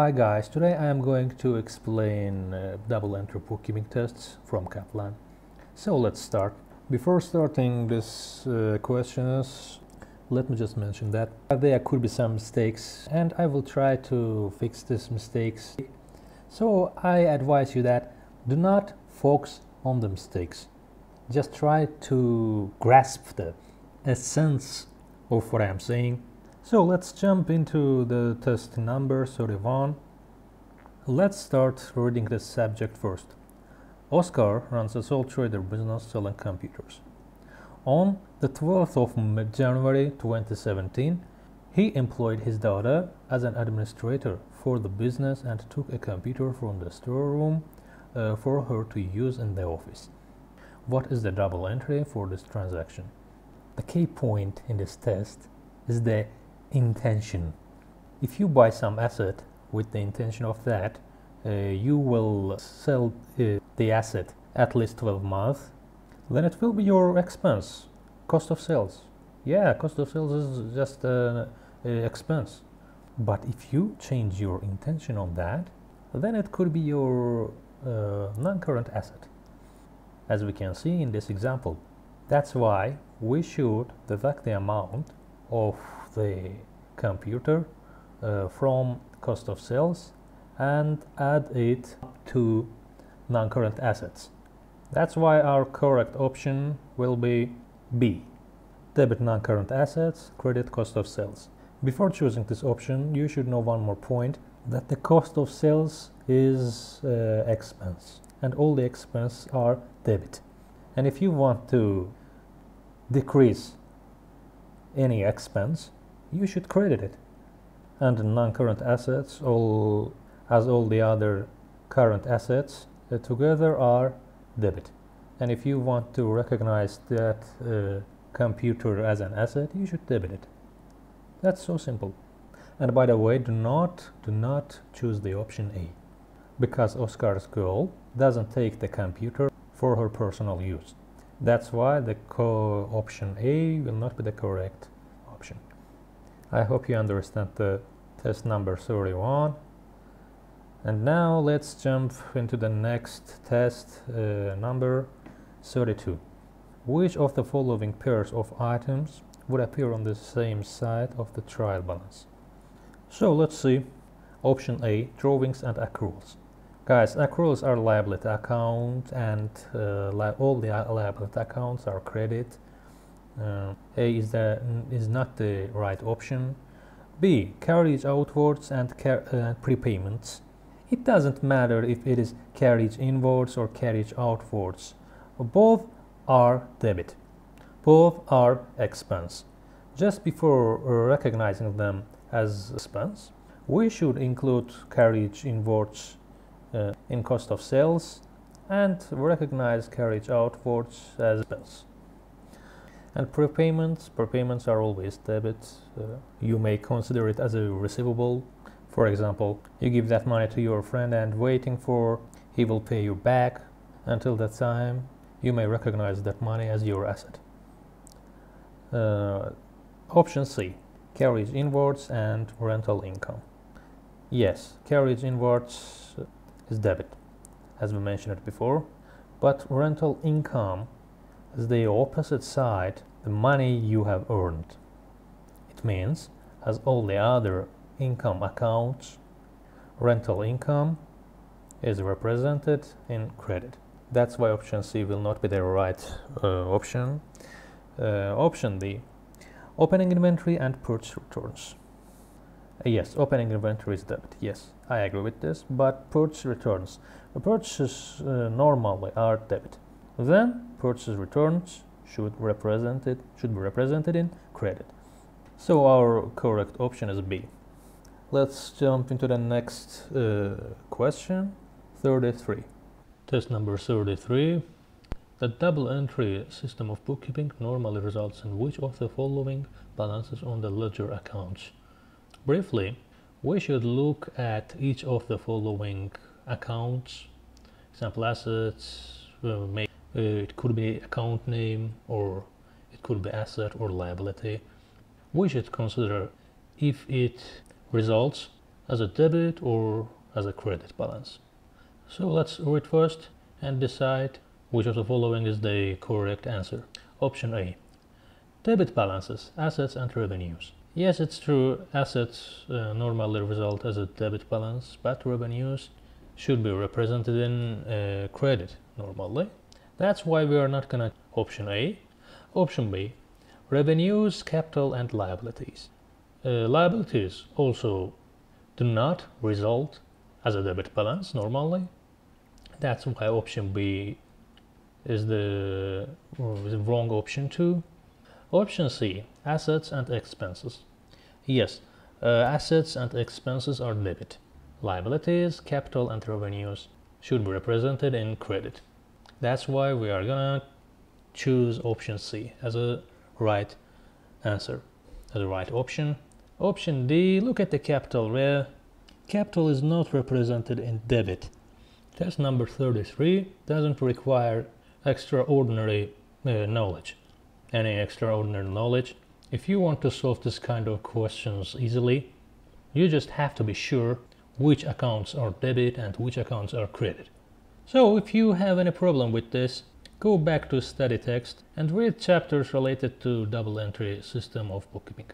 Hi guys, today I am going to explain uh, double entry bookkeeping tests from Kaplan. So let's start. Before starting this uh, questions, let me just mention that there could be some mistakes and I will try to fix these mistakes. So I advise you that do not focus on the mistakes. Just try to grasp the essence of what I am saying so let's jump into the test number 31. Let's start reading the subject first. Oscar runs a sole trader business selling computers. On the 12th of January 2017, he employed his daughter as an administrator for the business and took a computer from the storeroom uh, for her to use in the office. What is the double entry for this transaction? The key point in this test is the intention. If you buy some asset with the intention of that, uh, you will sell uh, the asset at least 12 months, then it will be your expense, cost of sales. Yeah, cost of sales is just an uh, expense. But if you change your intention on that, then it could be your uh, non-current asset, as we can see in this example. That's why we should deduct the amount of the computer uh, from cost of sales and add it to non-current assets. That's why our correct option will be B. Debit non-current assets, credit cost of sales. Before choosing this option, you should know one more point, that the cost of sales is uh, expense and all the expenses are debit. And if you want to decrease any expense, you should credit it. And non-current assets, all as all the other current assets uh, together are debit. And if you want to recognize that uh, computer as an asset, you should debit it. That's so simple. And by the way, do not do not choose the option A, because Oscar's girl doesn't take the computer for her personal use. That's why the option A will not be the correct. I hope you understand the test number 31. And now let's jump into the next test uh, number 32. Which of the following pairs of items would appear on the same side of the trial balance? So let's see. Option A, drawings and accruals. Guys, accruals are liability account and uh, li all the liability accounts are credit. Uh, A is, the, is not the right option. B, carriage outwards and car uh, prepayments. It doesn't matter if it is carriage inwards or carriage outwards. Both are debit. Both are expense. Just before recognizing them as expense, we should include carriage inwards uh, in cost of sales and recognize carriage outwards as expense. And prepayments, prepayments are always debit. Uh, you may consider it as a receivable. For example, you give that money to your friend and waiting for he will pay you back. Until that time, you may recognize that money as your asset. Uh, option C, carriage inwards and rental income. Yes, carriage inwards is debit, as we mentioned before, but rental income is the opposite side, the money you have earned. It means, as all the other income accounts, rental income is represented in credit. That's why option C will not be the right uh, option. Uh, option D, opening inventory and purchase returns. Uh, yes, opening inventory is debit. Yes, I agree with this. But purchase returns, the purchases uh, normally are debit. Then purchase returns should represented should be represented in credit. So our correct option is B. Let's jump into the next uh, question, 33. Test number 33. The double entry system of bookkeeping normally results in which of the following balances on the ledger accounts? Briefly, we should look at each of the following accounts, example assets, uh, uh, it could be account name or it could be asset or liability we should consider if it results as a debit or as a credit balance. So let's read first and decide which of the following is the correct answer. Option A. Debit balances, assets and revenues. Yes, it's true, assets uh, normally result as a debit balance, but revenues should be represented in uh, credit normally. That's why we are not gonna option A. Option B, revenues, capital and liabilities. Uh, liabilities also do not result as a debit balance normally. That's why option B is the, the wrong option too. Option C, assets and expenses. Yes, uh, assets and expenses are debit. Liabilities, capital and revenues should be represented in credit. That's why we are gonna choose option C as a right answer, as a right option. Option D, look at the capital where capital is not represented in debit. Test number 33 doesn't require extraordinary uh, knowledge, any extraordinary knowledge. If you want to solve this kind of questions easily, you just have to be sure which accounts are debit and which accounts are credit. So if you have any problem with this, go back to study text and read chapters related to double entry system of bookkeeping.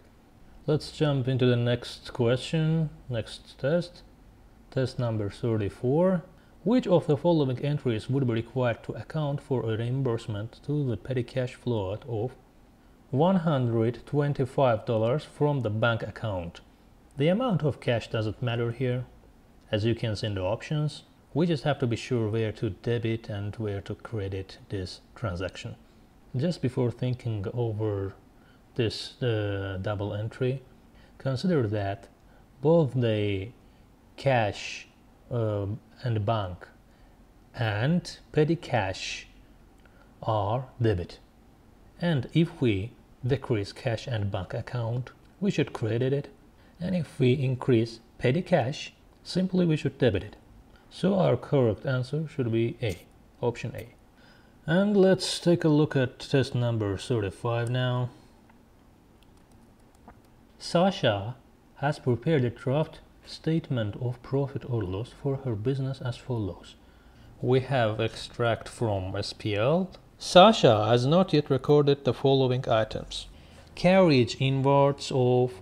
Let's jump into the next question, next test. Test number 34. Which of the following entries would be required to account for a reimbursement to the petty cash float of $125 from the bank account? The amount of cash doesn't matter here. As you can see in the options, we just have to be sure where to debit and where to credit this transaction. Just before thinking over this uh, double entry, consider that both the cash uh, and bank and petty cash are debit. And if we decrease cash and bank account, we should credit it. And if we increase petty cash, simply we should debit it. So our correct answer should be A, option A. And let's take a look at test number 35 now. Sasha has prepared a draft statement of profit or loss for her business as follows. We have extract from SPL. Sasha has not yet recorded the following items. Carriage inwards of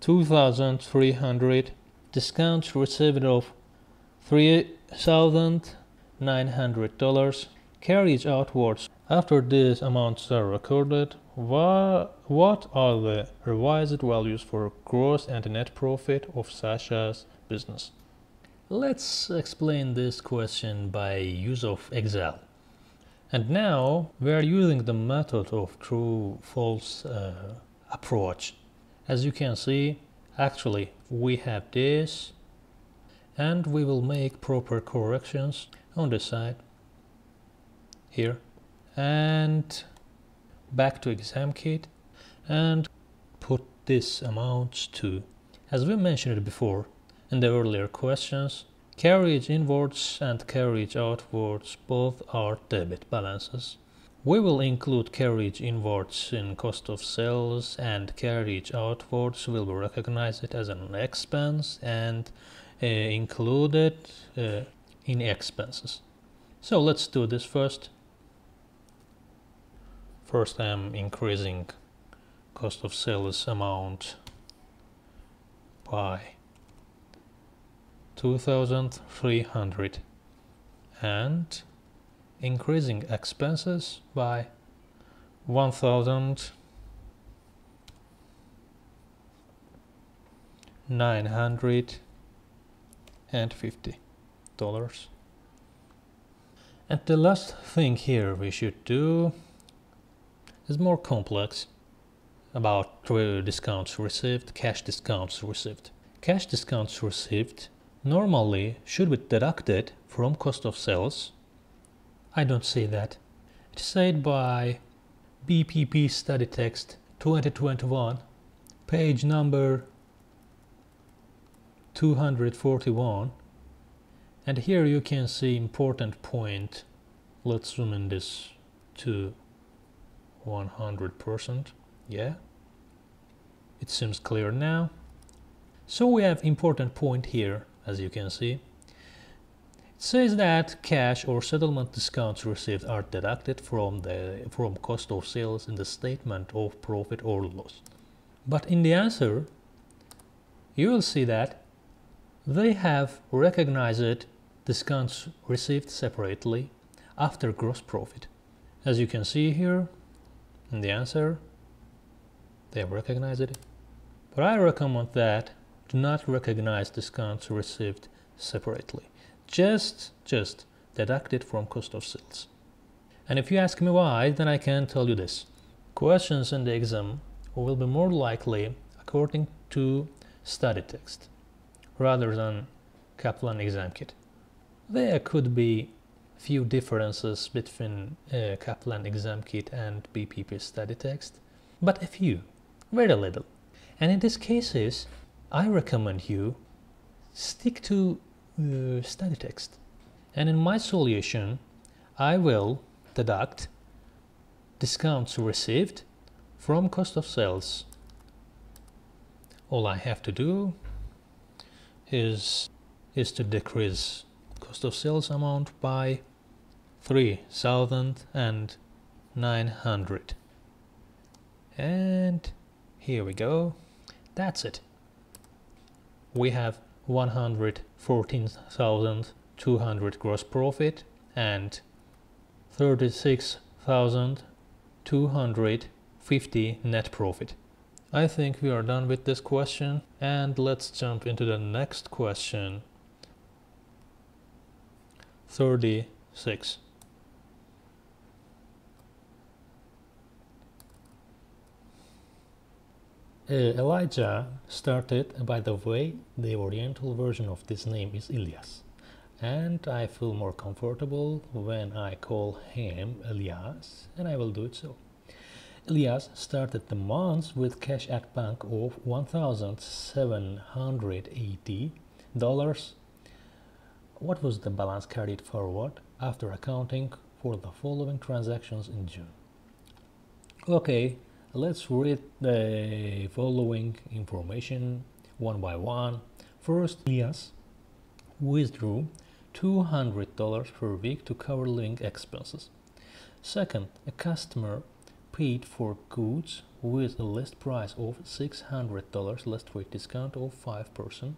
2300, discounts received of $3,900, carriage outwards. After these amounts are recorded, what are the revised values for gross and net profit of Sasha's business? Let's explain this question by use of Excel. And now we are using the method of true-false uh, approach. As you can see, actually we have this and we will make proper corrections on the side here and back to exam kit and put this amount to as we mentioned before in the earlier questions carriage inwards and carriage outwards both are debit balances. We will include carriage inwards in cost of sales and carriage outwards. Will be recognized as an expense and included uh, in expenses. So let's do this first. First I'm increasing cost of sales amount by 2300 and increasing expenses by 1950 dollars and the last thing here we should do is more complex about discounts received, cash discounts received. Cash discounts received normally should be deducted from cost of sales. I don't see that. It's said by BPP study text 2021, page number 241. And here you can see important point. Let's zoom in this to 100%. Yeah, it seems clear now. So we have important point here, as you can see. It says that cash or settlement discounts received are deducted from the from cost of sales in the statement of profit or loss. But in the answer, you will see that they have recognized discounts received separately after gross profit. As you can see here in the answer, they have recognized it. But I recommend that do not recognize discounts received separately. Just, just deduct it from cost of sales. And if you ask me why, then I can tell you this. Questions in the exam will be more likely according to study text rather than Kaplan exam kit. There could be few differences between uh, Kaplan exam kit and BPP study text, but a few, very little. And in these cases, I recommend you stick to uh, study text. And in my solution, I will deduct discounts received from cost of sales. All I have to do is, is to decrease cost of sales amount by 3,900. And here we go. That's it we have 114,200 gross profit and 36,250 net profit. I think we are done with this question and let's jump into the next question. 36. Uh, Elijah started, by the way, the oriental version of this name is Ilyas. And I feel more comfortable when I call him Elias, and I will do it so. Elias started the month with cash at bank of $1,780. What was the balance carried forward after accounting for the following transactions in June? Okay, Let's read the following information one by one. First, Elias withdrew $200 per week to cover living expenses. Second, a customer paid for goods with a list price of $600 less rate discount of 5%.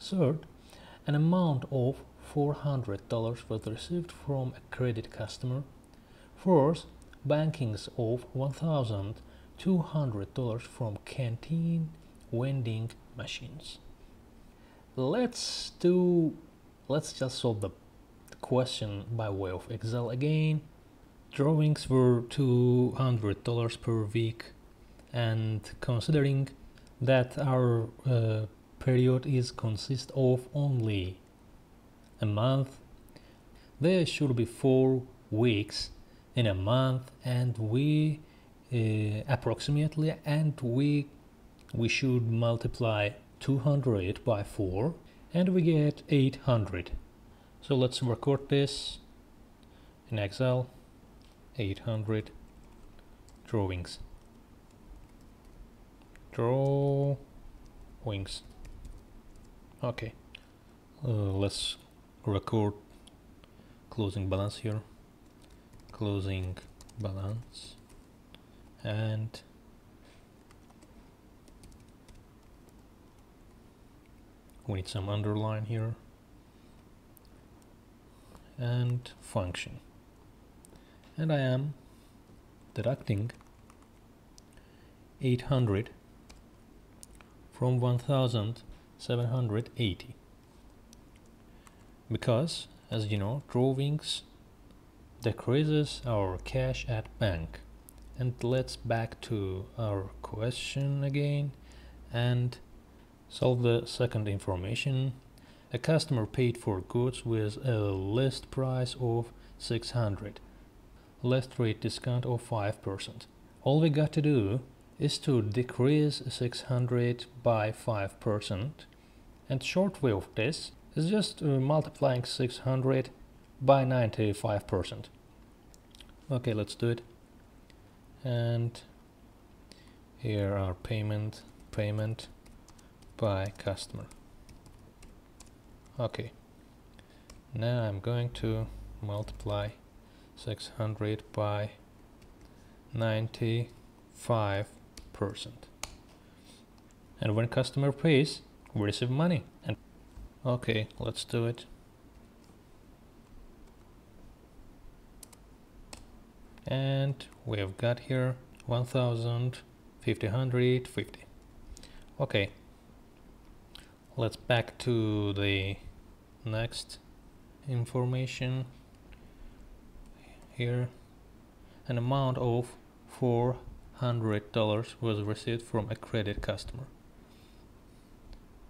Third, an amount of $400 was received from a credit customer. Fourth, bankings of 1000 $200 from canteen vending machines. Let's do, let's just solve the question by way of Excel again. Drawings were $200 per week and considering that our uh, period is consist of only a month, there should be four weeks in a month and we uh, approximately and we we should multiply 200 by 4 and we get 800 so let's record this in Excel 800 drawings. Drawings. Okay. Uh, let's record closing balance here. Closing balance. And we need some underline here. And function and I am deducting 800 from 1780 because as you know drawings decreases our cash at bank. And let's back to our question again and solve the second information. A customer paid for goods with a list price of 600 list rate discount of 5% all we got to do is to decrease 600 by 5% and short way of this is just uh, multiplying 600 by 95% okay let's do it and here are payment payment by customer. Okay. Now I'm going to multiply 600 by 95%. And when customer pays, we receive money. And okay, let's do it. And we have got here 1550. Okay, let's back to the next information here. An amount of $400 was received from a credit customer.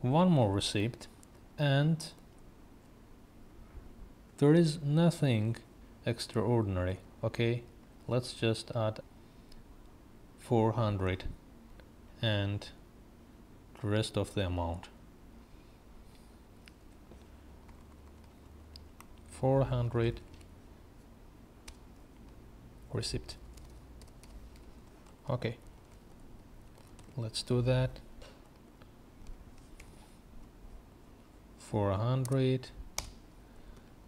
One more receipt and there is nothing extraordinary okay? Let's just add 400 and the rest of the amount. 400 receipt okay. Let's do that. 400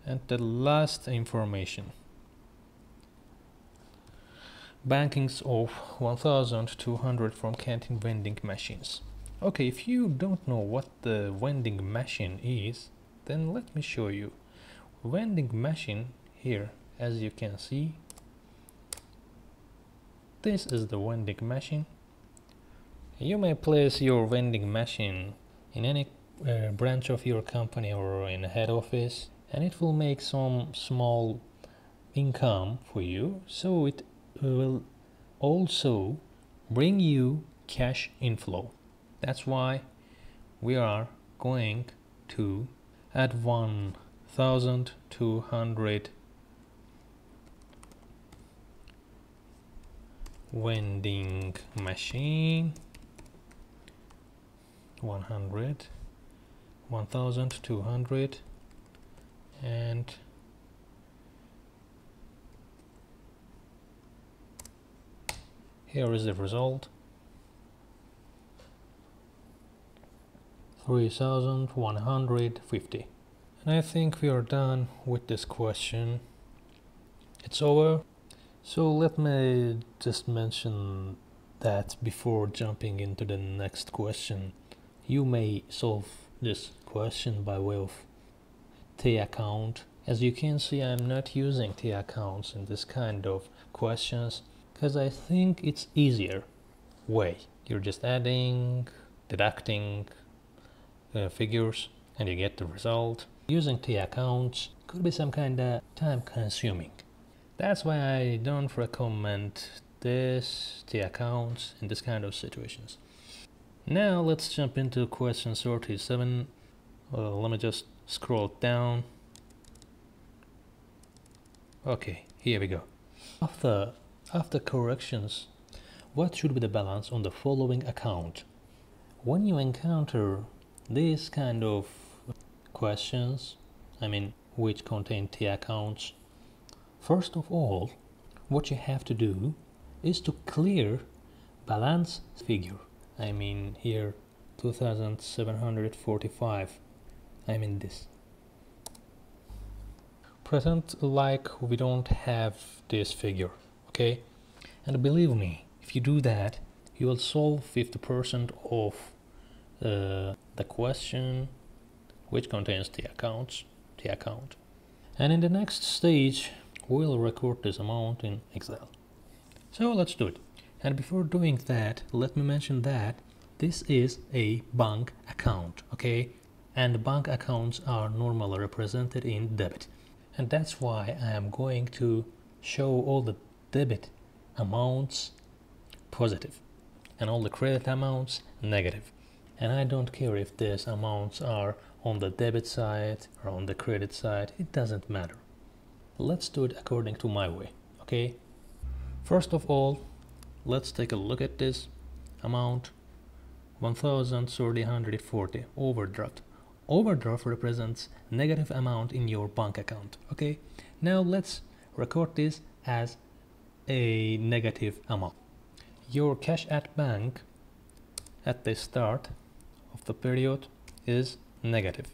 and the last information. Bankings of 1200 from canteen vending machines. Okay if you don't know what the vending machine is then let me show you. Vending machine here as you can see this is the vending machine. You may place your vending machine in any uh, branch of your company or in a head office and it will make some small income for you. So it will also bring you cash inflow. That's why we are going to add 1200 vending machine. 100 1200 and here is the result. 3150 and I think we are done with this question. It's over. So let me just mention that before jumping into the next question, you may solve this question by way of T account. As you can see, I'm not using T accounts in this kind of questions because I think it's easier way. You're just adding, deducting uh, figures and you get the result Using T accounts could be some kind of time consuming. That's why I don't recommend this T accounts in this kind of situations. Now let's jump into question 37. Uh, let me just scroll down. Okay, here we go. After, after corrections, what should be the balance on the following account? When you encounter this kind of questions, I mean, which contain T accounts. First of all, what you have to do is to clear balance figure. I mean here 2745. I mean this. Present like we don't have this figure, okay? And believe me, if you do that, you will solve 50% of uh, the question which contains the accounts, the account. And in the next stage, we'll record this amount in Excel. So let's do it. And before doing that, let me mention that this is a bank account, okay? And bank accounts are normally represented in debit. And that's why I am going to show all the debit amounts positive and all the credit amounts negative. And I don't care if these amounts are on the debit side or on the credit side, it doesn't matter. Let's do it according to my way, okay? First of all, let's take a look at this amount 1340 overdraft. Overdraft represents negative amount in your bank account, okay? Now let's record this as a negative amount. Your cash at bank at the start of the period is negative.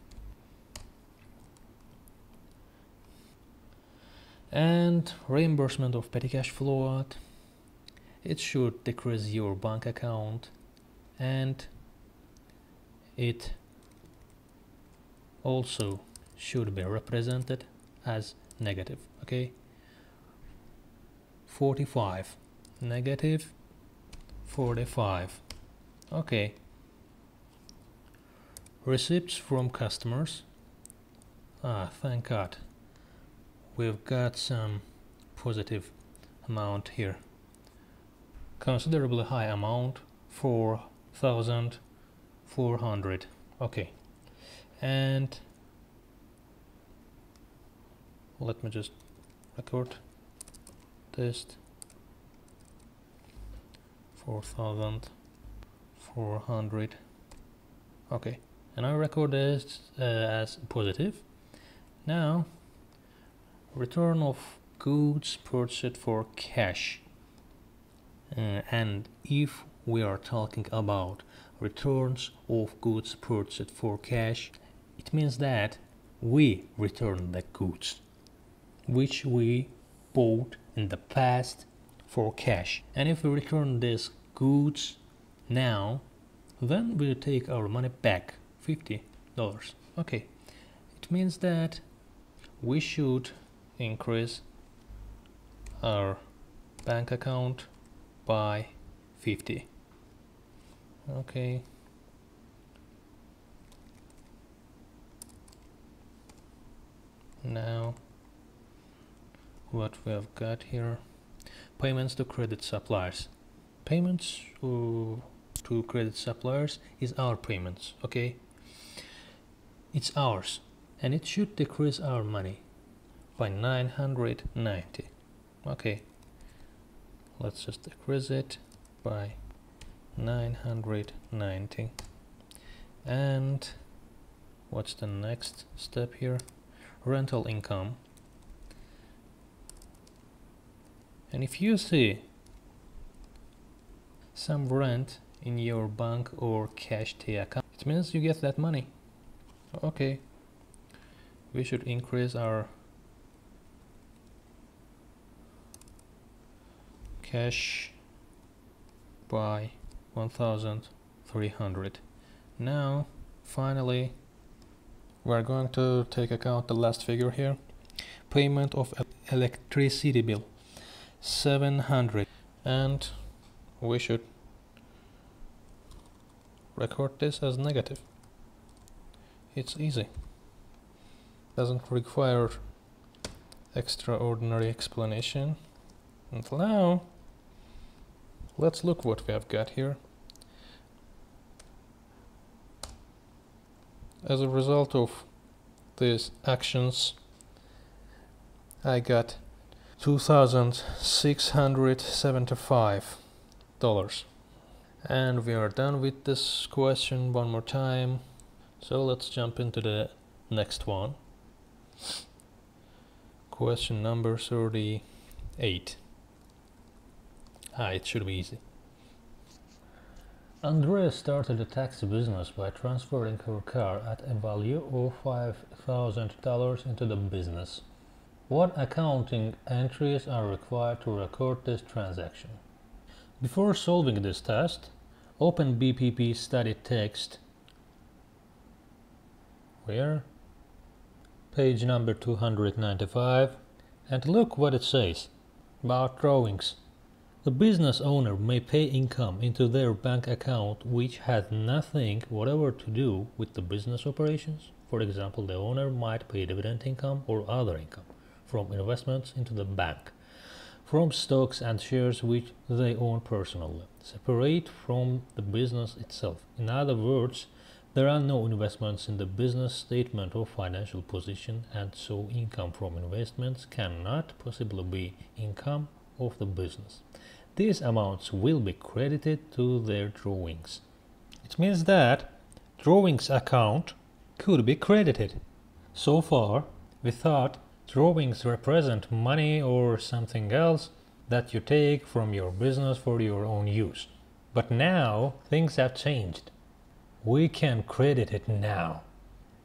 And reimbursement of petty cash float, it should decrease your bank account and it also should be represented as negative okay? 45 negative 45 okay. Receipts from customers. Ah thank god we've got some positive amount here. Considerably high amount 4400 okay. And let me just record test. 4400 okay. And I record this uh, as positive. Now return of goods purchased for cash. Uh, and if we are talking about returns of goods purchased for cash it means that we return the goods which we bought in the past for cash. And if we return these goods now then we'll take our money back $50 okay. It means that we should increase our bank account by 50 okay. Now what we have got here payments to credit suppliers. Payments to, to credit suppliers is our payments okay? It's ours and it should decrease our money by 990 okay. Let's just decrease it by 990 and what's the next step here? Rental income. And if you see some rent in your bank or cash T account it means you get that money. Okay. We should increase our cash by 1300 now finally we're going to take account the last figure here. Payment of electricity bill 700 and we should record this as negative. It's easy. Doesn't require extraordinary explanation. And now let's look what we have got here. As a result of these actions I got $2,675 and we are done with this question one more time. So let's jump into the next one. Question number 38 ah it should be easy Andrea started a taxi business by transferring her car at a value of $5,000 into the business. What accounting entries are required to record this transaction? Before solving this test, open BPP study text where page number 295 and look what it says about drawings. The business owner may pay income into their bank account which has nothing whatever to do with the business operations. For example, the owner might pay dividend income or other income from investments into the bank, from stocks and shares which they own personally, separate from the business itself. In other words, there are no investments in the business statement or financial position and so income from investments cannot possibly be income of the business. These amounts will be credited to their drawings. It means that drawings account could be credited. So far, we thought drawings represent money or something else that you take from your business for your own use. But now things have changed. we can credit it now.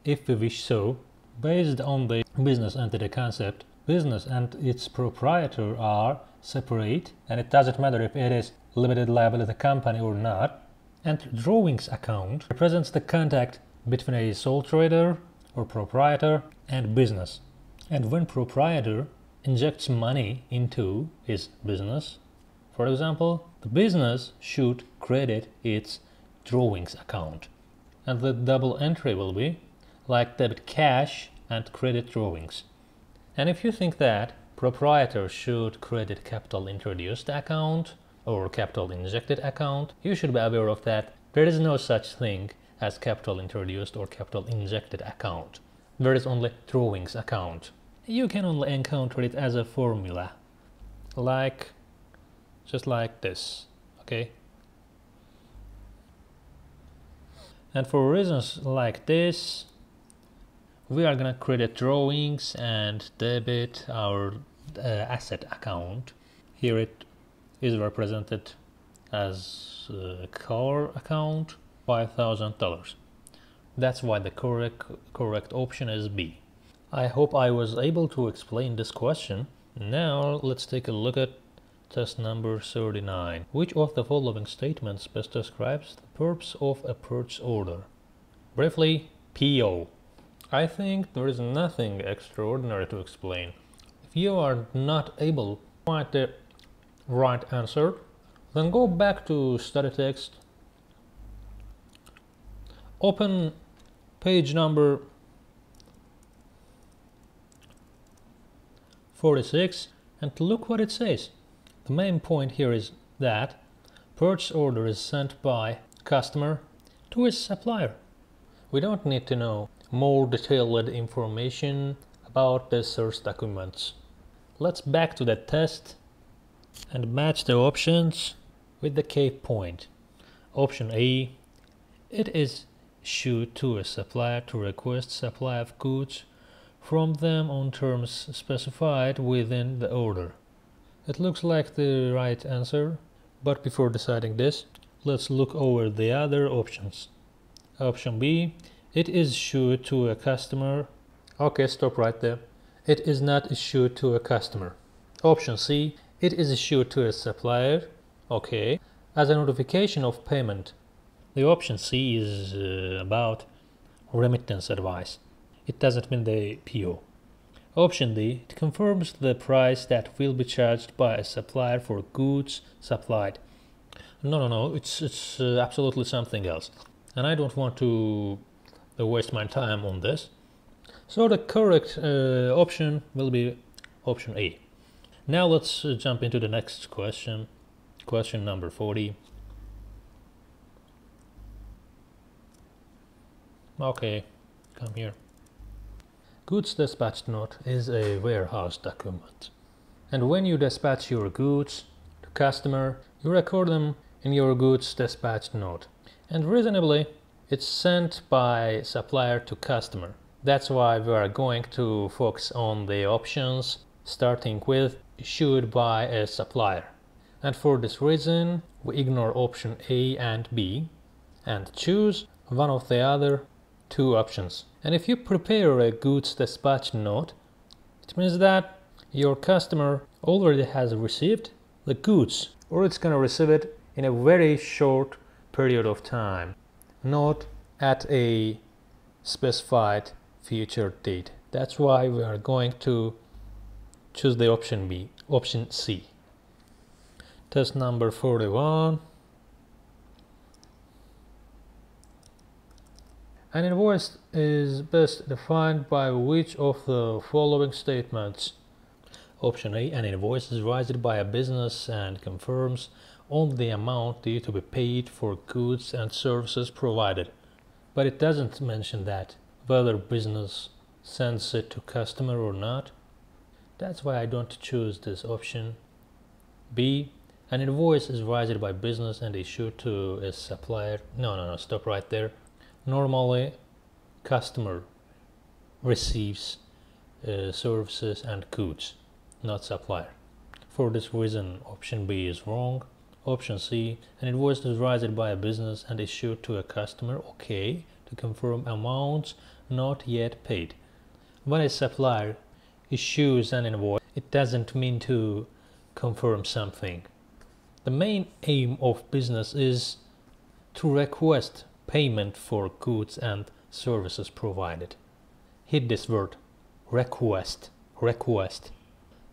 If we wish so, based on the business entity concept, business and its proprietor are separate and it doesn't matter if it is limited liability company or not. And drawings account represents the contact between a sole trader or proprietor and business. And when proprietor injects money into his business, for example, the business should credit its drawings account. And the double entry will be like debit cash and credit drawings. And if you think that proprietor should credit capital introduced account or capital injected account, you should be aware of that there is no such thing as capital introduced or capital injected account. There is only drawings account. You can only encounter it as a formula, like just like this, okay? And for reasons like this, we are gonna credit drawings and debit our uh, asset account. Here it is represented as a car account $5,000. That's why the correct, correct option is B. I hope I was able to explain this question. Now let's take a look at test number 39. Which of the following statements best describes the purpose of a purchase order? Briefly, PO. I think there is nothing extraordinary to explain. If you are not able to find the right answer, then go back to study text, open page number 46 and look what it says. The main point here is that purchase order is sent by customer to his supplier. We don't need to know more detailed information about the source documents. Let's back to the test and match the options with the K point. Option A, it is issued to a supplier to request supply of goods from them on terms specified within the order. It looks like the right answer, but before deciding this, let's look over the other options. Option B, it is issued to a customer. Okay, stop right there. It is not issued to a customer. Option C, it is issued to a supplier. Okay, as a notification of payment. The option C is uh, about remittance advice. It doesn't mean the PO. Option D, it confirms the price that will be charged by a supplier for goods supplied. No, no, no, it's, it's uh, absolutely something else. And I don't want to waste my time on this. So the correct uh, option will be option A. Now let's uh, jump into the next question. Question number 40. Okay, come here. Goods dispatch note is a warehouse document. And when you dispatch your goods to customer, you record them in your goods dispatch note. And reasonably, it's sent by supplier to customer. That's why we are going to focus on the options starting with issued by a supplier. And for this reason, we ignore option A and B and choose one of the other two options. And if you prepare a goods dispatch note, it means that your customer already has received the goods or it's going to receive it in a very short period of time, not at a specified future date. That's why we are going to choose the option B, option C. Test number 41. An invoice is best defined by which of the following statements? Option A, an invoice is raised by a business and confirms on the amount due to be paid for goods and services provided. But it doesn't mention that, whether business sends it to customer or not. That's why I don't choose this option. B, an invoice is raised by business and issued to a supplier. No, no, no, stop right there. Normally, customer receives uh, services and goods, not supplier. For this reason, option B is wrong. Option C, an invoice is raised by a business and issued to a customer, okay, to confirm amounts not yet paid. When a supplier issues an invoice, it doesn't mean to confirm something. The main aim of business is to request payment for goods and services provided. Hit this word request, request.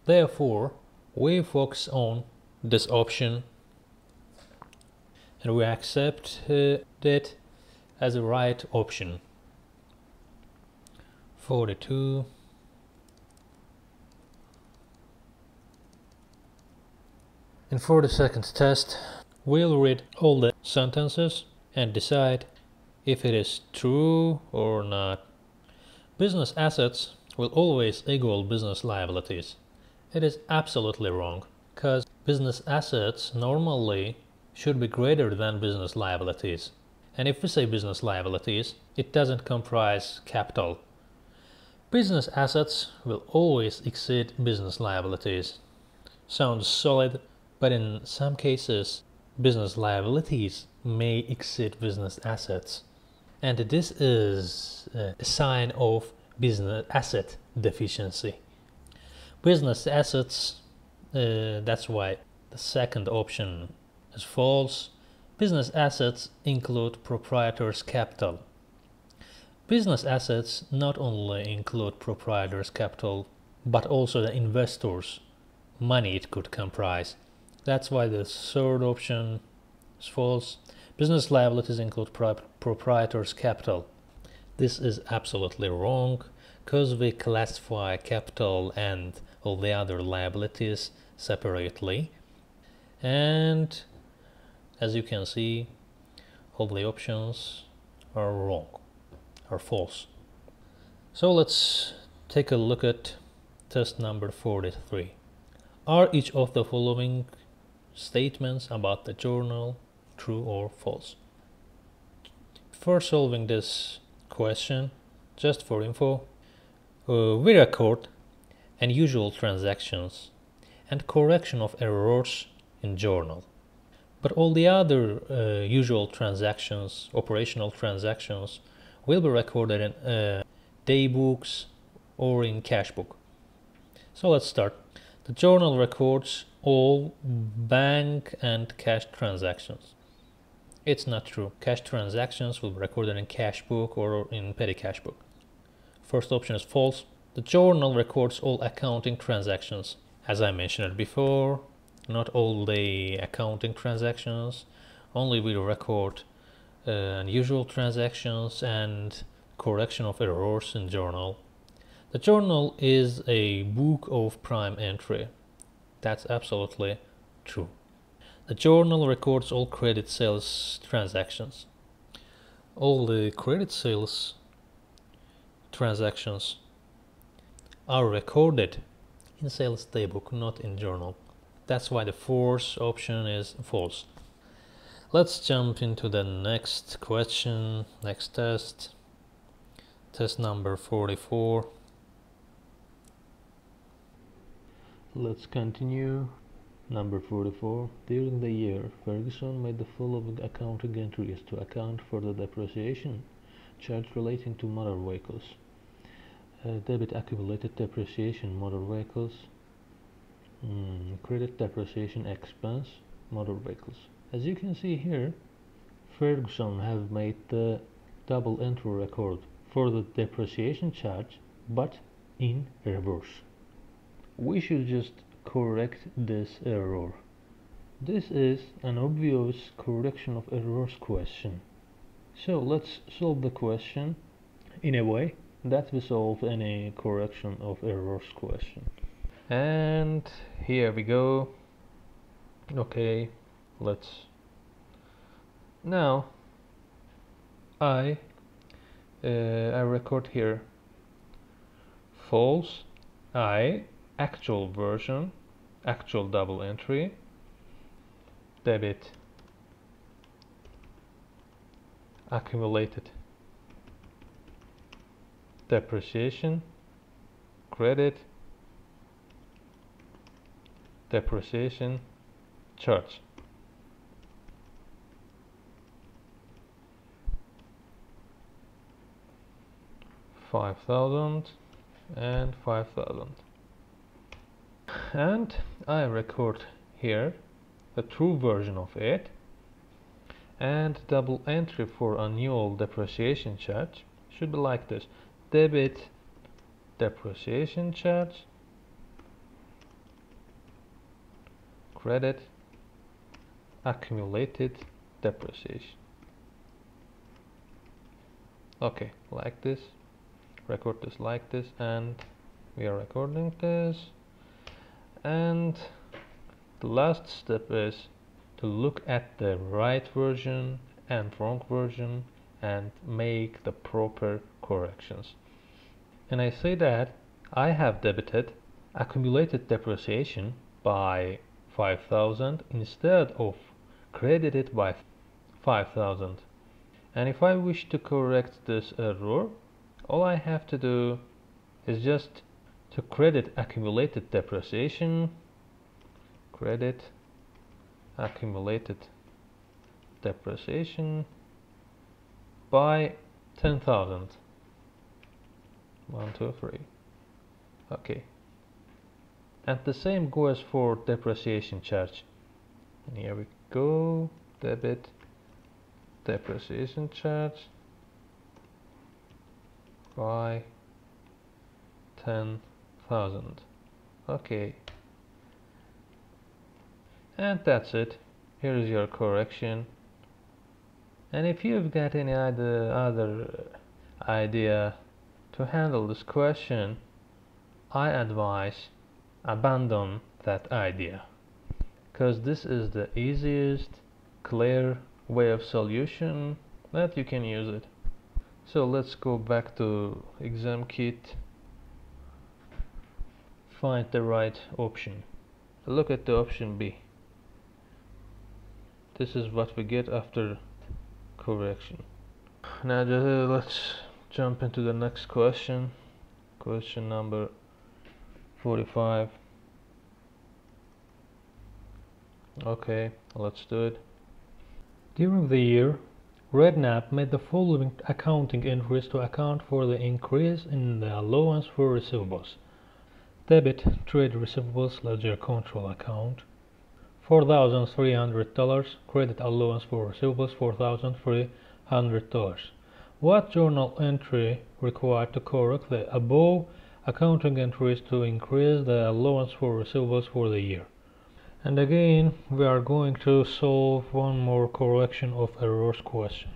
Therefore, we focus on this option and we accept uh, that as a right option. 42 And for the second test, we'll read all the sentences and decide if it is true or not. Business assets will always equal business liabilities. It is absolutely wrong, because business assets normally should be greater than business liabilities. And if we say business liabilities, it doesn't comprise capital. Business assets will always exceed business liabilities. Sounds solid, but in some cases, business liabilities may exceed business assets. And this is a sign of business asset deficiency. Business assets, uh, that's why the second option is false. Business assets include proprietor's capital. Business assets not only include proprietor's capital, but also the investor's money it could comprise. That's why the third option is false. Business liabilities include proprietor's capital. This is absolutely wrong because we classify capital and all the other liabilities separately. And as you can see, all the options are wrong, are false. So let's take a look at test number 43. Are each of the following statements about the journal true or false. For solving this question, just for info, uh, we record unusual transactions and correction of errors in journal. But all the other uh, usual transactions, operational transactions, will be recorded in uh, day books or in cash book. So let's start. The journal records all bank and cash transactions. It's not true. Cash transactions will be recorded in cash book or in petty cash book. First option is false. The journal records all accounting transactions. As I mentioned before, not all the accounting transactions, only we record uh, unusual transactions and correction of errors in journal. The journal is a book of prime entry. That's absolutely true. The journal records all credit sales transactions. All the credit sales transactions are recorded in sales daybook, not in journal. That's why the fourth option is false. Let's jump into the next question, next test. Test number 44. Let's continue. Number 44. During the year, Ferguson made the following accounting entries to account for the depreciation charge relating to motor vehicles. Uh, debit accumulated depreciation motor vehicles. Mm, credit depreciation expense motor vehicles. As you can see here, Ferguson have made the double entry record for the depreciation charge but in reverse we should just correct this error. This is an obvious correction of errors question. So let's solve the question in a way that we solve any correction of errors question. And here we go. Okay, let's now I uh, I record here false I actual version, actual double entry, debit accumulated depreciation, credit, depreciation charge. Five thousand and five thousand. And I record here the true version of it and double entry for annual depreciation charge should be like this debit depreciation charge credit accumulated depreciation. Okay like this record this like this and we are recording this. And the last step is to look at the right version and wrong version and make the proper corrections. And I say that I have debited accumulated depreciation by 5000 instead of credited by 5000 and if I wish to correct this error all I have to do is just to credit accumulated depreciation credit accumulated depreciation by 10,000 one two three. Okay and the same goes for depreciation charge. And here we go. Debit. Depreciation charge. By 10,000 okay. And that's it. Here is your correction. And if you've got any other other idea to handle this question I advise abandon that idea. Because this is the easiest clear way of solution that you can use it. So let's go back to exam kit. Find the right option. Look at the option B. This is what we get after correction. Now let's jump into the next question. Question number 45 okay let's do it. During the year Redknapp made the following accounting entries to account for the increase in the allowance for receivables. Debit trade receivables ledger control account $4,300 credit allowance for receivables $4,300 What journal entry required to correct the above accounting entries to increase the allowance for receivables for the year? And again, we are going to solve one more correction of errors question.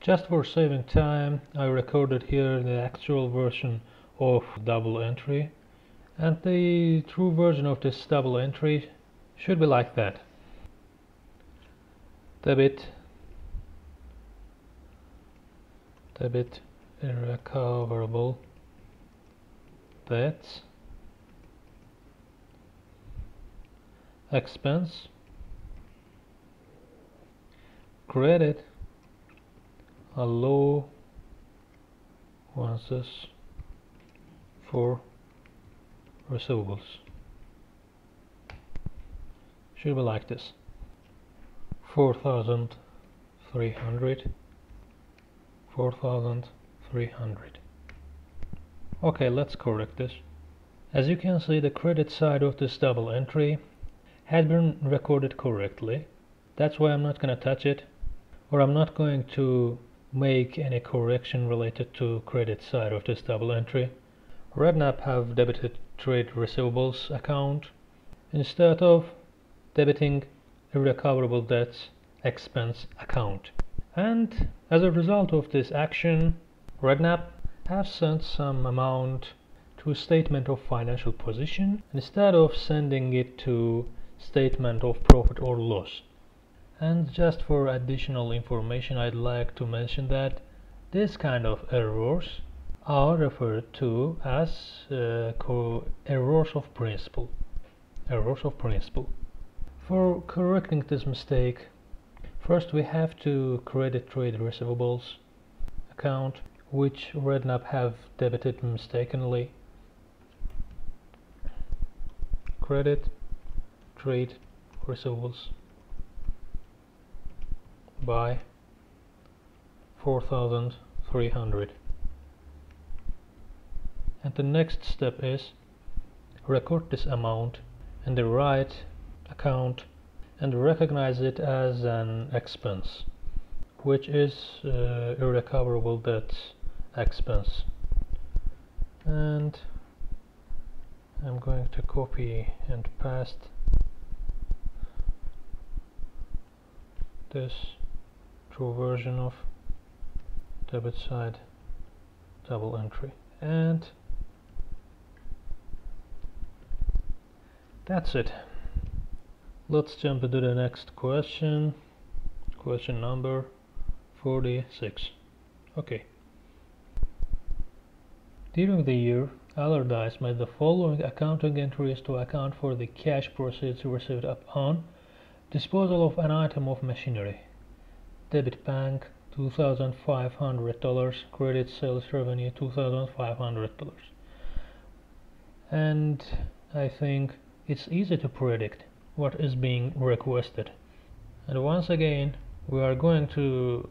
Just for saving time, I recorded here the actual version of double entry. And the true version of this double entry should be like that. Debit, debit irrecoverable debts expense credit allowances for receivables. Should be like this. 4300 4300 okay let's correct this as you can see the credit side of this double entry had been recorded correctly. That's why I'm not going to touch it or I'm not going to make any correction related to credit side of this double entry. Redknapp have debited trade receivables account instead of debiting irrecoverable debts expense account. And as a result of this action, Redknapp have sent some amount to statement of financial position instead of sending it to statement of profit or loss. And just for additional information, I'd like to mention that this kind of errors are referred to as uh, errors of principle. Errors of principle. For correcting this mistake, first we have to credit trade receivables account which Redknapp have debited mistakenly. Credit trade receivables. By 4300 and the next step is record this amount in the right account and recognize it as an expense which is uh, irrecoverable debt expense. And I'm going to copy and paste this true version of debit side double entry. And that's it. Let's jump into the next question. Question number 46 okay during the year Allardyce made the following accounting entries to account for the cash proceeds received upon disposal of an item of machinery. Debit bank $2,500 credit sales revenue $2,500 and I think it's easy to predict what is being requested. And once again we are going to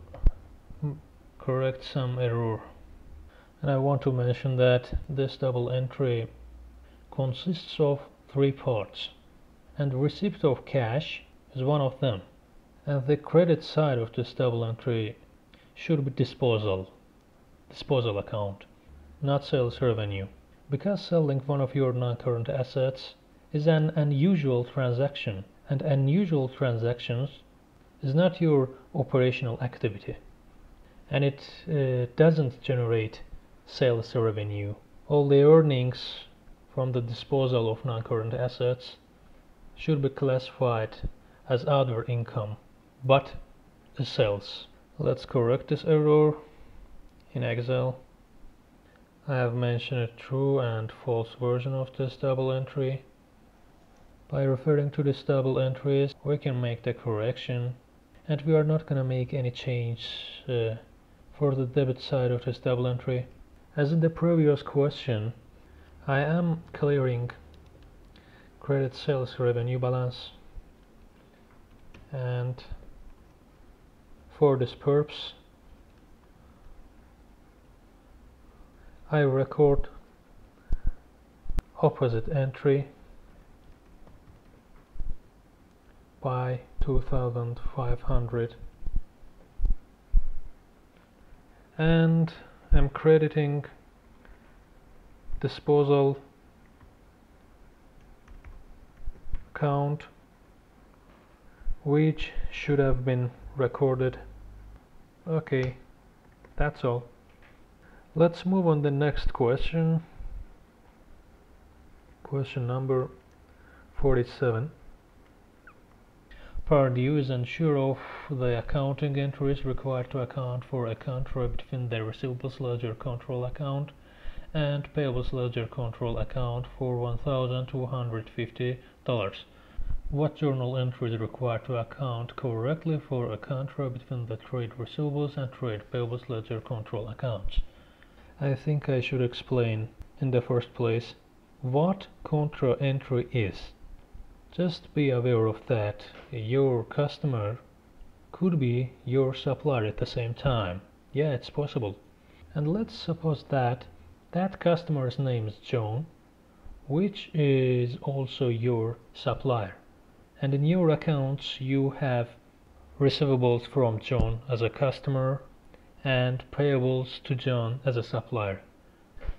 correct some error and I want to mention that this double entry consists of three parts and receipt of cash is one of them. And the credit side of this double entry should be disposal disposal account not sales revenue. Because selling one of your non-current assets is an unusual transaction and unusual transactions is not your operational activity. And it uh, doesn't generate sales revenue. All the earnings from the disposal of non-current assets should be classified as other income but sales. Let's correct this error in Excel. I have mentioned a true and false version of this double entry. By referring to this double entries we can make the correction and we are not gonna make any change uh, for the debit side of this double entry as in the previous question I am clearing credit sales revenue balance. And for this purpose I record opposite entry by 2500 and I'm crediting disposal count which should have been recorded. Okay that's all. Let's move on the next question. Question number 47 Pardew is unsure of the accounting entries required to account for a contra between the receivables ledger control account and payables ledger control account for $1,250. What journal entry is required to account correctly for a contra between the trade receivables and trade payables ledger control accounts? I think I should explain in the first place what contra entry is. Just be aware of that your customer could be your supplier at the same time. Yeah, it's possible. And let's suppose that that customer's name is John, which is also your supplier. And in your accounts you have receivables from John as a customer and payables to John as a supplier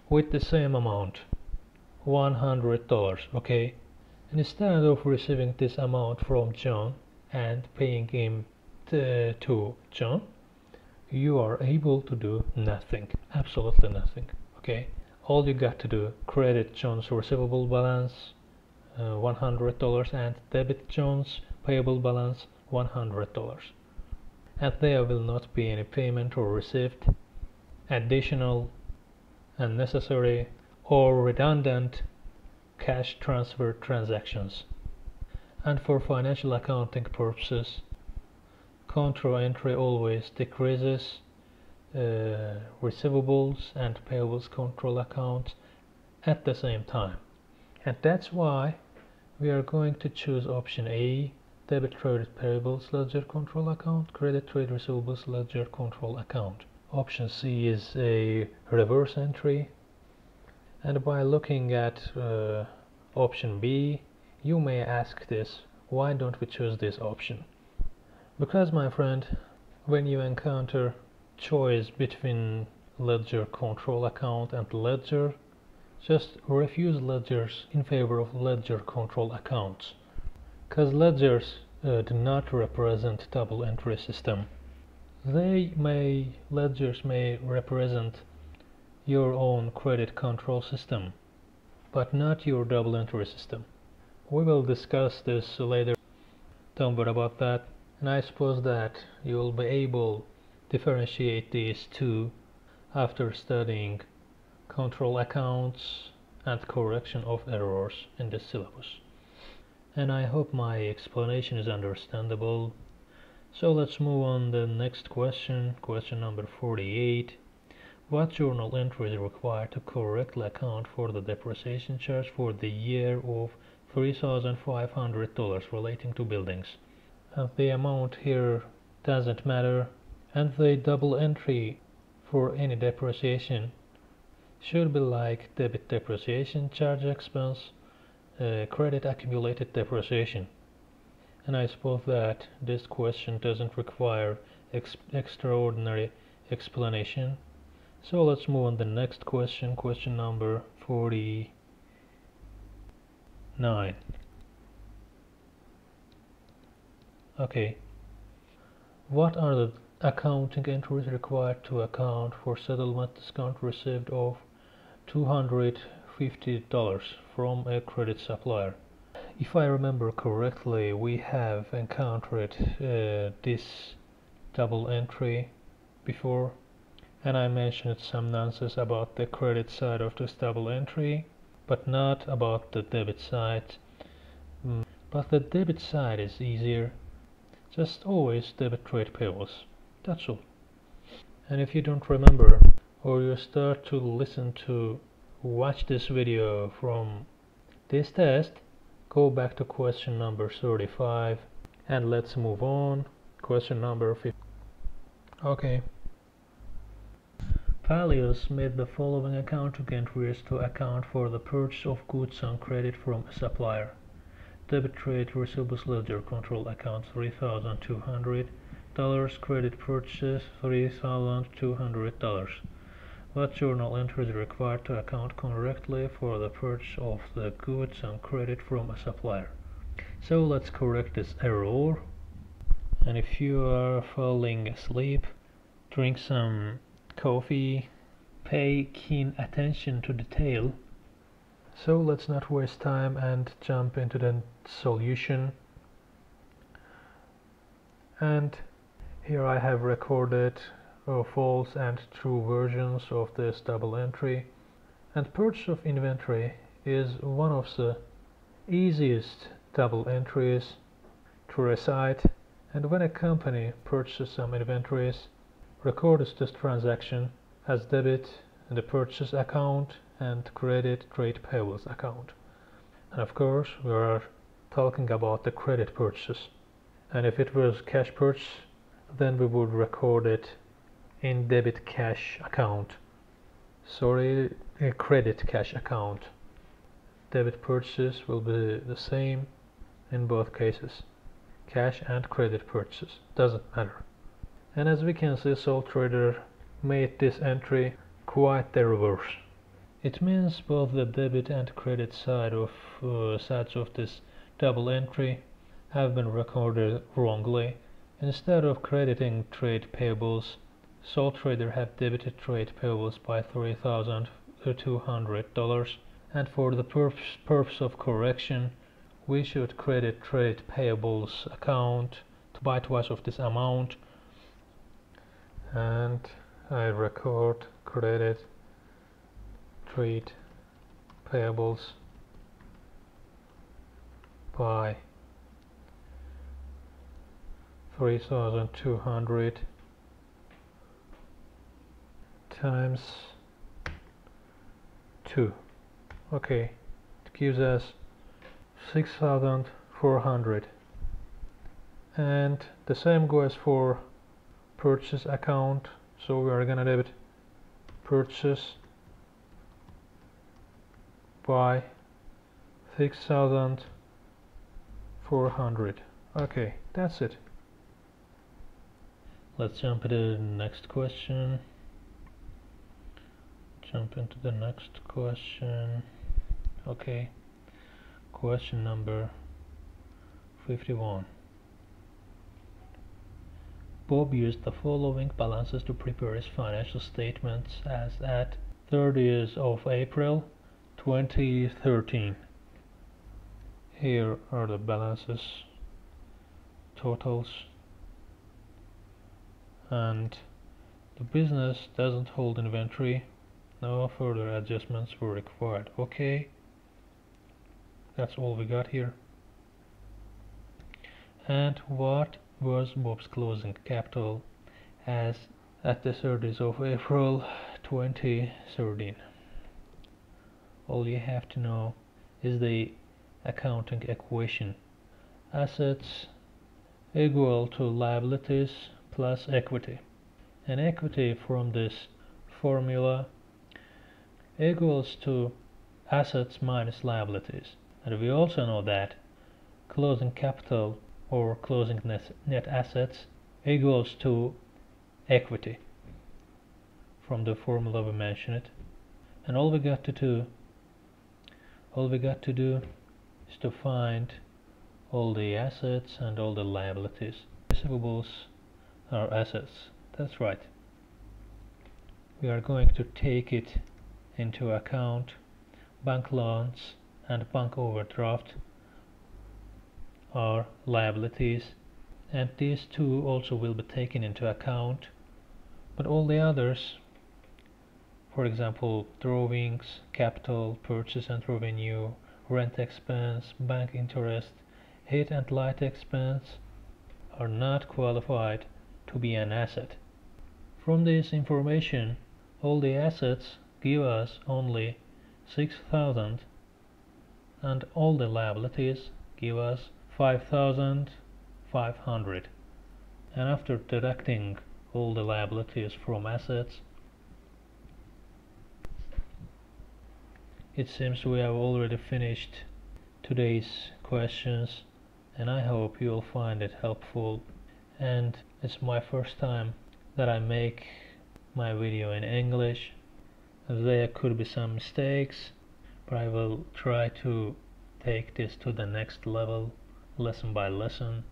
with the same amount $100 okay Instead of receiving this amount from John and paying him to John, you are able to do nothing, absolutely nothing. Okay, all you got to do credit John's receivable balance uh, $100 and debit John's payable balance $100 and there will not be any payment or received additional unnecessary or redundant cash transfer transactions. And for financial accounting purposes, contra entry always decreases uh, receivables and payables control accounts at the same time. And that's why we are going to choose option A, debit trade payables ledger control account, credit trade receivables ledger control account. Option C is a reverse entry and by looking at uh, option B you may ask this why don't we choose this option? Because my friend when you encounter choice between ledger control account and ledger just refuse ledgers in favor of ledger control accounts. Because ledgers uh, do not represent double entry system. They may ledgers may represent your own credit control system but not your double entry system. We will discuss this later. Don't worry about that. And I suppose that you will be able to differentiate these two after studying control accounts and correction of errors in the syllabus. And I hope my explanation is understandable. So let's move on to the next question question number 48 what journal entry is required to correctly account for the depreciation charge for the year of $3,500 relating to buildings? And the amount here doesn't matter. And the double entry for any depreciation should be like debit depreciation charge expense uh, credit accumulated depreciation. And I suppose that this question doesn't require ex extraordinary explanation so let's move on the next question question number 49 okay. What are the accounting entries required to account for settlement discount received of $250 from a credit supplier. If I remember correctly, we have encountered uh, this double entry before and I mentioned some nonsense about the credit side of this double entry but not about the debit side. Mm, but the debit side is easier. Just always debit trade payables. That's all. And if you don't remember or you start to listen to watch this video from this test go back to question number 35 and let's move on question number 50 okay Palios made the following accounting entries to account for the purchase of goods on credit from a supplier debit trade receivables ledger control account $3,200 credit purchase $3,200 what journal entries required to account correctly for the purchase of the goods on credit from a supplier? So let's correct this error. And if you are falling asleep, drink some coffee, pay keen attention to detail. So let's not waste time and jump into the solution. And here I have recorded uh, false and true versions of this double entry and purchase of inventory is one of the easiest double entries to recite and when a company purchases some inventories records this transaction as debit in the purchase account and credit trade payables account. And of course we are talking about the credit purchase. And if it was cash purchase then we would record it in debit cash account. Sorry credit cash account. Debit purchase will be the same in both cases. Cash and credit purchase. Doesn't matter and as we can see Sole Trader made this entry quite the reverse. It means both the debit and credit side of uh, sides of this double entry have been recorded wrongly. Instead of crediting trade payables Sole Trader have debited trade payables by $3,200 and for the purpose of correction we should credit trade payables account to buy twice of this amount and I record credit trade payables by 3200 times 2 okay it gives us 6400 and the same goes for purchase account. So we are gonna debit purchase by 6400 okay that's it. Let's jump into the next question. Jump into the next question. Okay. Question number 51 Bob used the following balances to prepare his financial statements as at 30th of April 2013 here are the balances totals and the business doesn't hold inventory. No further adjustments were required. Okay. That's all we got here. And what was Bob's closing capital as at the 30th of April 2013 all you have to know is the accounting equation. Assets equal to liabilities plus equity. And equity from this formula equals to assets minus liabilities. And we also know that closing capital or closing net, net assets equals to equity from the formula we mentioned and all we got to do all we got to do is to find all the assets and all the liabilities. Receivables are assets. That's right. We are going to take it into account bank loans and bank overdraft are liabilities and these two also will be taken into account but all the others for example drawings, capital, purchase and revenue, rent expense, bank interest, heat and light expense are not qualified to be an asset. From this information all the assets give us only 6000 and all the liabilities give us 5500 and after deducting all the liabilities from assets it seems we have already finished today's questions and I hope you'll find it helpful. And it's my first time that I make my video in English. There could be some mistakes but I will try to take this to the next level lesson by lesson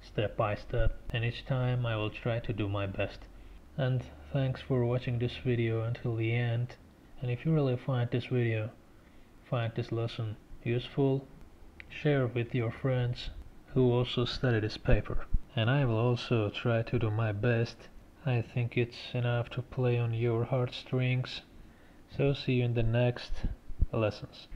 step by step and each time I will try to do my best and thanks for watching this video until the end and if you really find this video find this lesson useful share with your friends who also study this paper and I will also try to do my best I think it's enough to play on your heartstrings. So see you in the next lessons.